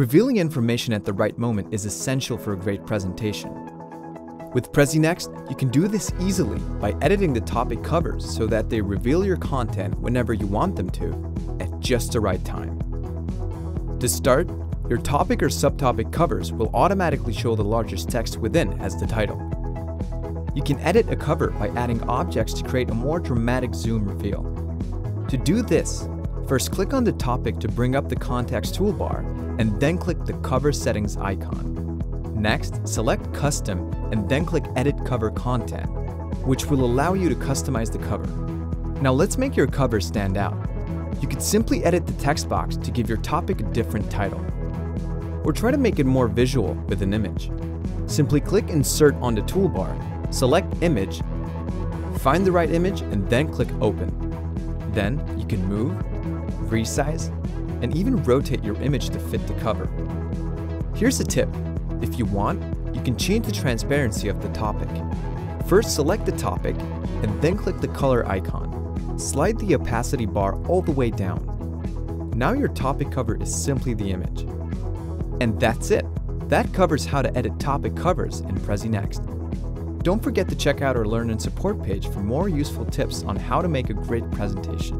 Revealing information at the right moment is essential for a great presentation. With Prezi Next, you can do this easily by editing the topic covers so that they reveal your content whenever you want them to, at just the right time. To start, your topic or subtopic covers will automatically show the largest text within as the title. You can edit a cover by adding objects to create a more dramatic zoom reveal. To do this, first click on the topic to bring up the context toolbar and then click the cover settings icon. Next, select Custom and then click Edit Cover Content, which will allow you to customize the cover. Now let's make your cover stand out. You can simply edit the text box to give your topic a different title. Or try to make it more visual with an image. Simply click Insert on the toolbar, select Image, find the right image and then click Open. Then you can move, resize, and even rotate your image to fit the cover. Here's a tip. If you want, you can change the transparency of the topic. First select the topic and then click the color icon. Slide the opacity bar all the way down. Now your topic cover is simply the image. And that's it. That covers how to edit topic covers in Prezi Next. Don't forget to check out our Learn and Support page for more useful tips on how to make a great presentation.